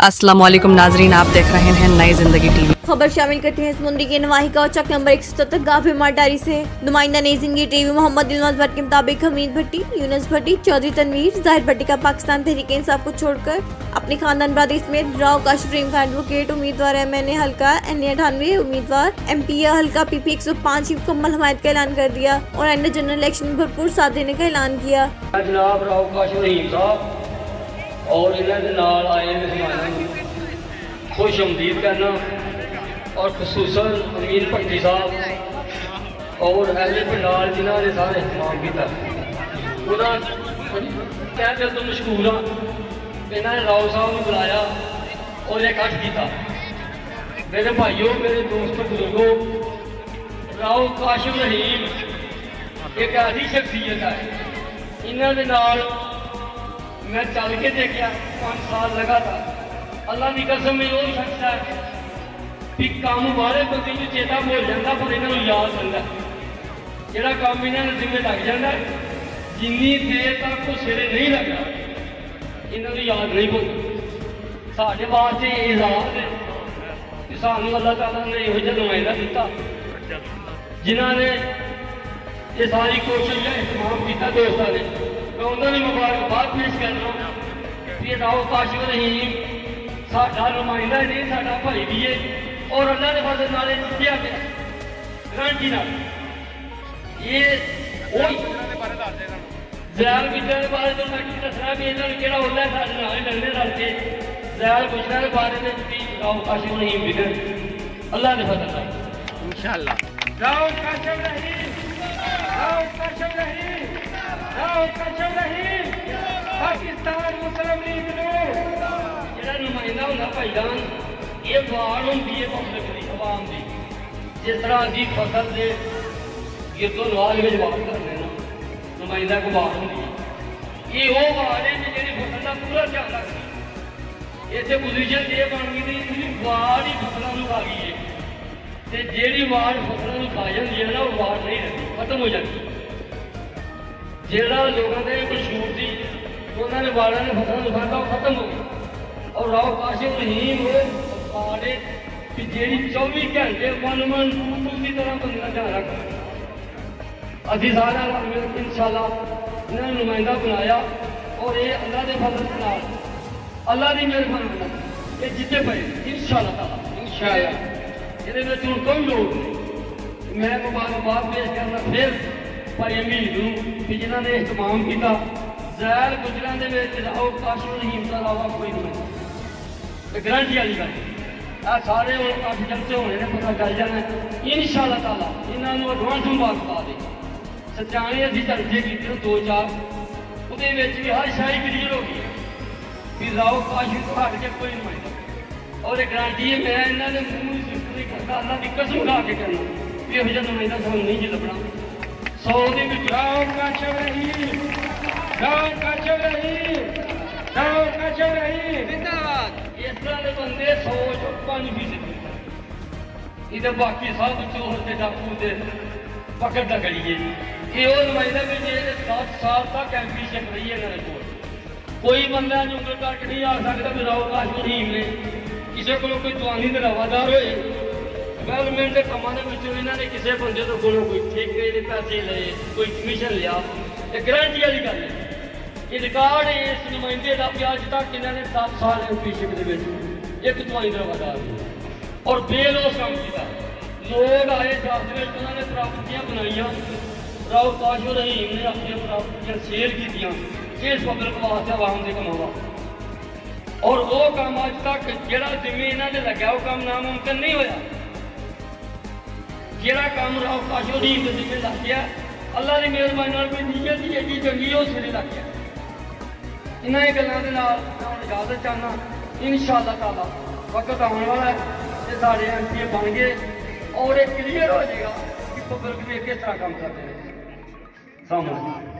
अस्सलाम वालेकुम नाजरीन आप देख रहे हैं नई ज़िंदगी टीवी। खबर शामिल करते हैं समुद्री के नवाही का चक नंबर एक सौ सत्तर गाफे मारडारी से। नुमाइंदा नई ज़िंदगी टीवी मोहम्मद दिलवाज भट्ट के मुताबिक हमीद भट्टी यूनस भट्टी चौधरी तनवीर ज़ाहिर भट्टी का पाकिस्तान तहरीक इंसाफ को छोड़कर अपने खानदान बरादरी समेत राव काशिफ रहीम का एडवोकेट उम्मीदवार एम एन ए हल्का एन अठानवे उम्मीदवार एम पी ए हल्का पी पी एक सौ पाँच की मुकम्मल हमायत का ऐलान कर दिया और एंड जनरल इलेक्शन में भरपूर साथ देने का ऐलान किया। जनाब राव काशिफ रहीम साहब और इन्हों के नाल आए मेहमानों खुश आमदीद करना और खसूसन अमीर भट्टी साहब और अहले पंडाल जिन्हों ने सारे इस्तेमाल किया दिल तो मशहूर हाँ। इन्होंने राव साहब ने बुलाया और इकट्ठ किया मेरे भाइयों, मेरे दोस्तों बुज़ुर्गों, राव काशिफ रहीम एक ऐसी शख्सियत है। इन्होंने मैं चल के देखा पाँच साल लगातार। अल्लाह की कसम, में वो शख्स है। कि काम बारे बंदे को चेता भुल जाता, पर इन्हों याद रहता। जोड़ा काम इन्होंने जिम्मे लग जाता जिनी देर तक वो सिरे नहीं लगता इन्होंने याद नहीं भूलता साढ़े वास्ते एजाज है सानू अल्लाह तला ने यहो नुमाइंदा दिता जिन्होंने ये सारी कोशिश का इस्तेमाल किया दोस्तों ने। मुबारकबाद पेश करना ये दाओ काशिफ रहीम तो साडा नुमाइंदा ने साडा भाई भी है। और अल्लाह के फजल नाल जितिया गया। गारंटी नाल। ये ओई जयाल के बारे में मैं दसना भी इन्होंने केड़ा होंदा है साडे नाल लगने रलके जयाल गुजरा के बारे में भी दाओ काशिफ रहीम भी अल्लाह ने फजल नाल। इंशाल्लाह दाओ रहीम तो दाओ ਹੁੰਦਾ ਭਾਈਜਾਨ ਇਹ ਵਾਰ ਹੁੰਦੀ ਹੈ ਪਬਲਿਕ ਦੀ ਆਵਾਮ ਦੀ। ਜਿਸ ਤਰ੍ਹਾਂ ਅਸੀਂ ਫਸਲ ਦੇ ਗਿਰਦੋ ਨਵਾਜ਼ ਵਿੱਚ ਵਾਰ ਕਰਦੇ ਨਾ ਨੁਮਾਇੰਦਾ ਕੋ ਵਾਰ ਹੁੰਦੀ ਹੈ। ਇਹ ਉਹ ਵਾਰ ਹੈ ਜਿਹੜੀ ਫਸਲ ਦਾ ਪੂਰਾ ਧਿਆਨ ਰੱਖਦੀ ਇੱਥੇ ਪੋਜੀਸ਼ਨ ਇਹ ਬਣ ਗਈ ਦੀ ਜਿਹੜੀ ਵਾਰ ਹੀ ਫਸਲਾਂ ਨੂੰ ਖਾ ਗਈ ਹੈ। ਤੇ ਜਿਹੜੀ ਵਾਰ ਫਸਲਾਂ ਨੂੰ ਖਾ ਜਾਂਦੀ ਹੈ ਨਾ, ਉਹ ਵਾਰ ਨਹੀਂ ਰਹਿੰਦੀ, ਖਤਮ ਹੋ ਜਾਂਦੀ ਜਿਹੜਾ ਲੋਕਾਂ ਦੇ ਮਸ਼ਹੂਰ ਸੀ, ਉਹਨਾਂ ਨੇ ਵਾਰਾਂ ਨੇ ਫਸਲਾਂ ਨੂੰ ਖਾਧਾ, ਉਹ ਖਤਮ ਹੋ ਗਈ ਔਰ ਰਾਓ ਕਾਸ਼ਿਮ ਰਹੀਮ ਉਹ ਪਾੜੇ ਕਿ ਜਿਹੜੀ 24 ਘੰਟੇ ਮਨ ਮਨ ਪੂਰੀ ਤਰ੍ਹਾਂ ਬੰਦਾ ਧਿਆਨ ਰੱਖਦਾ ਅਸੀਂ ਸਾਰਿਆਂ ਨਾਲ ਮਿਲ ਕੇ ਇਨਸ਼ਾਅੱਲਾ ਇਹਨਾਂ ਨੂੰ ਨੁਮਾਇੰਦਾ ਬਣਾਇਆ ਔਰ ਇਹ ਅੱਲਾ ਦੇ ਫਜ਼ਲ ਨਾਲ ਅੱਲਾ ਦੀ ਮਿਹਰਬਾਨੀ ਨਾਲ ਇਹ ਜਿੱਤੇ ਪਏ ਇਨਸ਼ਾਅੱਲਾ ਤਾਲਾ ਇਨਸ਼ਾਅੱਲਾ ਇਹਦੇ ਵਿੱਚ ਹੁਣ ਕੋਈ ਲੋੜ ਨਹੀਂ ਮੈਂ ਮੁਬਾਰਕਬਾਦ ਪੇਸ਼ ਕਰਨਾ ਫਿਰ ਭਾਈ ਅਮੀਰ ਨੂੰ ਕਿ ਜਿਨ੍ਹਾਂ ਨੇ ਇਸਤਮਾਮ ਕੀਤਾ ਜ਼ੈਲ ਗੁਜਰਾਂ ਦੇ ਵਿੱਚ ਰਾਓ ਕਾਸ਼ਮ ਰਹੀਮ ਦਾ ਇਲਾਵਾ ਕੋਈ ਨਹੀਂ ਤੇ ਗਰੰਟੀ ਵਾਲੀ ਗੱਲ ਆ ਸਾਰੇ ਅਫਸਰ ਤੇ ਹੋਣੇ ਨੇ ਪਤਾ ਚੱਲ ਜਾਣਾ ਇਨਸ਼ਾਅੱਲਾ ਤਾਲਾ ਇਹਨਾਂ ਨੂੰ ਐਡਵਾਂਸ ਮੁਬਾਰਕਬਾਦ ਦੇ ਸਜਾਣੇ ਅਸੀਂ ਦਰਜੇ ਕੀਤੇ ਨੂੰ ਦੋ ਚਾਰ ਉਹਦੇ ਵਿੱਚ ਵੀ ਹਰ ਸ਼ਾਈ ਕਲੀਅਰ ਹੋ ਗਈ ਵੀ ਰਾਓ ਕਾਸ਼ੀ ਹਟ ਕੇ ਕੋਈ ਨਹੀਂ ਔਰ ਇਹ ਗਰੰਟੀ ਹੈ ਮੈਂ ਇਹਨਾਂ ਦੇ ਮੂੰਹ ਨੂੰ ਸਿਫਤ ਨਹੀਂ ਕਰਦਾ ਅੱਲਾ ਦੀ ਕਸਮ ਖਾ ਕੇ ਕਹਿੰਦਾ ਵੀ ਇਹੋ ਜਿਹਾ ਨੁਮਾਇੰਦਾ ਸਾਨੂੰ ਨਹੀਂ ਜੀ ਲੱਭਣਾ ਸੌ ਦੇ ਵਿੱਚ ਰਾਓ ਕਾਸ਼ਵ ਰਹੀ ਰਾਓ ਕਾਸ਼ਵ ਰਹੀ ਰਾਓ ਕਾਸ਼ਵ ਰਹੀ ਜ਼ਿੰਦਾਬਾਦ ਇਹਦੇ ਬਾਕੀ ਸਭ ਚੋਰ ਤੇ ਡਾਕੂ ਦੇ ਪਕੜ ਦਾ ਗਲੀਏ ਇਹ ਉਹ ਨੁਮਾਇੰਦਾ ਵੀ ਜਿਹੜੇ 7 ਸਾਲ ਤੱਕ ਐਮਪੀਸ਼ਿਪ ਰਹੀ ਹੈ ਇਹਨਾਂ ਦੇ ਕੋਲ। ਕੋਈ ਬੰਦਾ ਨੂੰ ਉਂਗਲ ਕਰਕੇ ਨਹੀਂ ਆ ਸਕਦਾ ਵੀ ਰਾਓ ਕਾਸ਼ਮੀਰ ਨੇ ਕਿਸੇ ਕੋਲ ਕੋਈ ਜਵਾਨੀ ਦੇ ਰਵਾਦਾਰ ਹੋਏ ਡਿਵੈਲਪਮੈਂਟ ਦੇ ਕੰਮਾਂ ਦੇ ਵਿੱਚੋਂ ਇਹਨਾਂ ਨੇ ਕਿਸੇ ਬੰਦੇ ਤੋਂ ਕੋਲੋਂ ਕੋਈ ਠੇਕੇ ਦੇ ਪੈਸੇ ਲਏ, ਕੋਈ ਕਮਿਸ਼ਨ ਲਿਆ ਇਹ ਗਰੰਟੀ ਵਾਲੀ ਗੱਲ ਹੈ। ਇਹ ਰਿਕਾਰਡ ਇਸ ਨੁਮਾਇੰਦੇ ਦਾ ਵੀ ਅੱਜ ਤੱਕ ਇਹਨਾਂ ਨੇ 7 ਸਾਲ ਐਮਪੀਸ਼ਿਪ ਦੇ ਵਿੱਚ ਇੱਕ ਜਵਾਨੀ ਦਾ ਰਵਾਦਾਰ ਨਹੀਂ और बेरोज काम किया। लोग आए शास्त्र उन्होंने प्राप्तियाँ बनाइया राव काशो रहीम ने अपनी प्राप्तियाँ शेयर की इस फजल को आशा वाहन से कमावा। और वो काम आज तक जरा जिम्मे इन्होंने लगे वह काम नामुमकिन नहीं हो जरा काम राव काशो रहीम के जिम्मे लग गया अल्लाह की मेहरबानी कोई नीयत ही है चंकी उस वे लग गया इन्होंने गलों के नाम इजाज़त चाहना इन शाला वक्त आने वाला है। सारे एम पी बन गए और ये क्लियर हो जाएगा कि पब्लिक में किस तरह काम करते हैं। समझ।